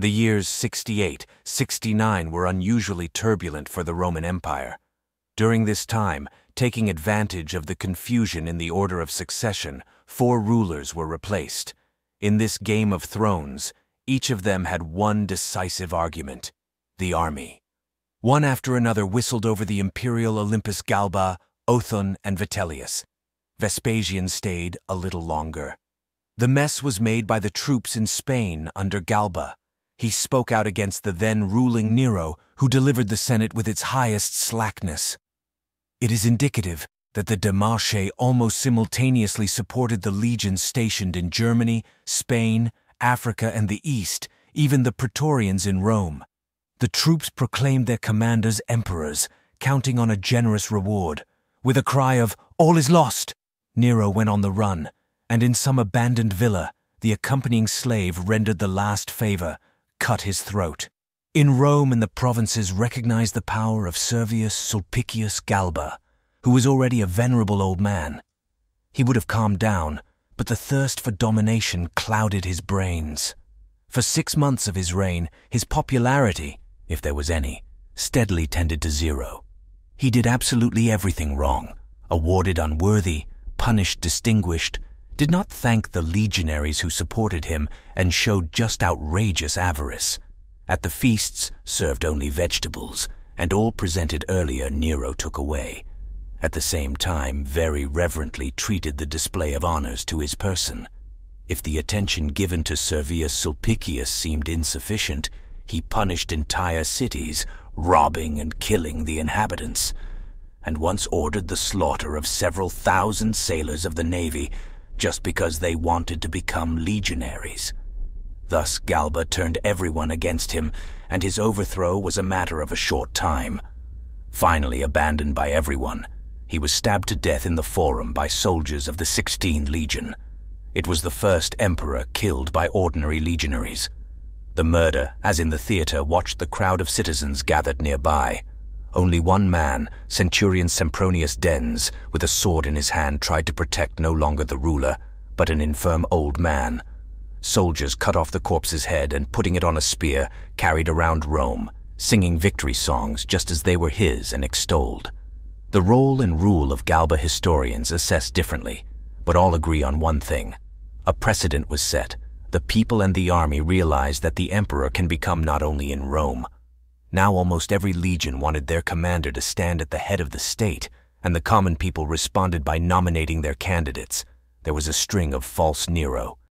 The years 68, 69 were unusually turbulent for the Roman Empire. During this time, taking advantage of the confusion in the order of succession, four rulers were replaced. In this game of thrones, each of them had one decisive argument the army. One after another whistled over the imperial Olympus Galba, Othon, and Vitellius. Vespasian stayed a little longer. The mess was made by the troops in Spain under Galba. He spoke out against the then ruling Nero, who delivered the Senate with its highest slackness. It is indicative that the Demarche almost simultaneously supported the legions stationed in Germany, Spain, Africa, and the East, even the Praetorians in Rome. The troops proclaimed their commanders emperors, counting on a generous reward. With a cry of, All is lost! Nero went on the run, and in some abandoned villa, the accompanying slave rendered the last favor, cut his throat. In Rome and the provinces recognized the power of Servius Sulpicius Galba, who was already a venerable old man. He would have calmed down, but the thirst for domination clouded his brains. For six months of his reign, his popularity, if there was any, steadily tended to zero. He did absolutely everything wrong, awarded unworthy, punished distinguished, did not thank the legionaries who supported him, and showed just outrageous avarice. At the feasts, served only vegetables, and all presented earlier Nero took away. At the same time, very reverently treated the display of honors to his person. If the attention given to Servius Sulpicius seemed insufficient, he punished entire cities, robbing and killing the inhabitants, and once ordered the slaughter of several thousand sailors of the navy just because they wanted to become legionaries. Thus Galba turned everyone against him, and his overthrow was a matter of a short time. Finally abandoned by everyone, he was stabbed to death in the Forum by soldiers of the 16th Legion. It was the first emperor killed by ordinary legionaries. The murder, as in the theater, watched the crowd of citizens gathered nearby. Only one man, Centurion Sempronius Dens, with a sword in his hand, tried to protect no longer the ruler, but an infirm old man. Soldiers cut off the corpse's head and, putting it on a spear, carried around Rome, singing victory songs just as they were his and extolled. The role and rule of Galba historians assess differently, but all agree on one thing. A precedent was set. The people and the army realized that the emperor can become not only in Rome, now almost every legion wanted their commander to stand at the head of the state, and the common people responded by nominating their candidates. There was a string of false Nero,